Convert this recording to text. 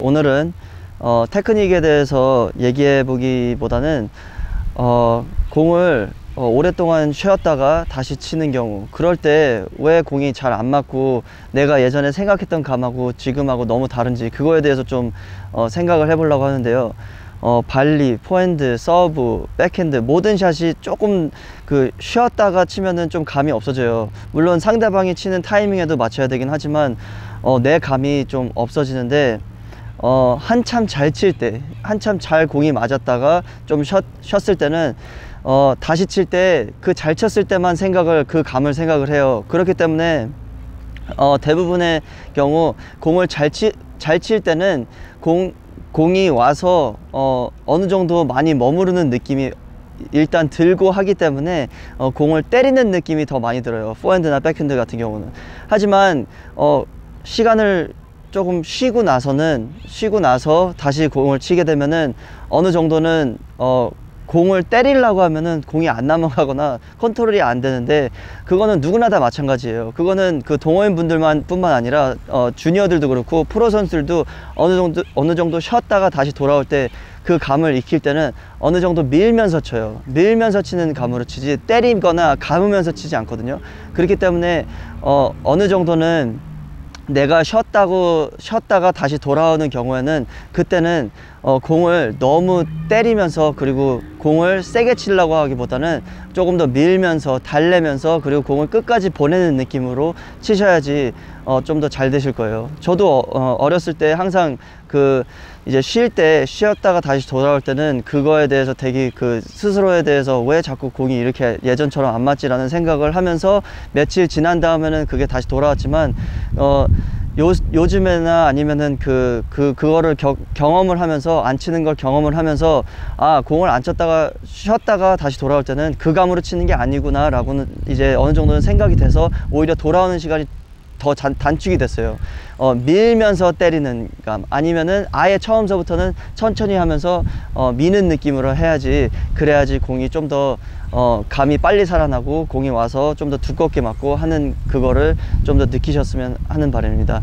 오늘은 어, 테크닉에 대해서 얘기해 보기보다는 어, 공을 어, 오랫동안 쉬었다가 다시 치는 경우 그럴 때 왜 공이 잘 안 맞고 내가 예전에 생각했던 감하고 지금하고 너무 다른지 그거에 대해서 좀 어, 생각을 해보려고 하는데요 어, 발리, 포핸드, 서브, 백핸드 모든 샷이 조금 그 쉬었다가 치면은 좀 감이 없어져요. 물론 상대방이 치는 타이밍에도 맞춰야 되긴 하지만 어, 내 감이 좀 없어지는데 어, 한참 잘 칠 때, 한참 잘 공이 맞았다가 좀 쉬었, 쉬었을 때는 어, 다시 칠 때 그 잘 쳤을 때만 생각을 그 감을 생각을 해요. 그렇기 때문에 어, 대부분의 경우 공을 잘 치, 잘 칠 때는 공, 공이 와서 어, 어느 정도 많이 머무르는 느낌이 일단 들고 하기 때문에 어, 공을 때리는 느낌이 더 많이 들어요. 포핸드나 백핸드 같은 경우는. 하지만 어, 시간을 조금 쉬고 나서는 쉬고 나서 다시 공을 치게 되면은 어느 정도는 어, 공을 때리려고 하면은 공이 안 넘어가거나 컨트롤이 안 되는데 그거는 누구나 다 마찬가지예요. 그거는 그 동호인 분들만 뿐만 아니라 어, 주니어들도 그렇고 프로 선수들도 어느 정도 어느 정도 쉬었다가 다시 돌아올 때 그 감을 익힐 때는 어느 정도 밀면서 쳐요. 밀면서 치는 감으로 치지 때리거나 감으면서 치지 않거든요. 그렇기 때문에 어, 어느 정도는 내가 쉬었다고 쉬었다가 다시 돌아오는 경우에는 그때는 어, 공을 너무 때리면서 그리고 공을 세게 치려고 하기보다는 조금 더 밀면서 달래면서 그리고 공을 끝까지 보내는 느낌으로 치셔야지 어, 좀 더 잘 되실 거예요. 저도 어, 어렸을 때 항상 그 이제 쉴 때 쉬었다가 다시 돌아올 때는 그거에 대해서 되게 그 스스로에 대해서 왜 자꾸 공이 이렇게 예전처럼 안 맞지라는 생각을 하면서 며칠 지난 다음에는 그게 다시 돌아왔지만 어 요, 요즘에나 아니면은 그, 그, 그거를 겨, 경험을 하면서 안 치는 걸 경험을 하면서 아, 공을 안 쳤다가 쉬었다가 다시 돌아올 때는 그 감으로 치는 게 아니구나 라고는 이제 어느 정도는 생각이 돼서 오히려 돌아오는 시간이 더 잔, 단축이 됐어요. 어, 밀면서 때리는 감 아니면은 아예 처음서부터는 천천히 하면서 어, 미는 느낌으로 해야지 그래야지 공이 좀 더 어, 감이 빨리 살아나고 공이 와서 좀 더 두껍게 맞고 하는 그거를 좀 더 느끼셨으면 하는 바람입니다.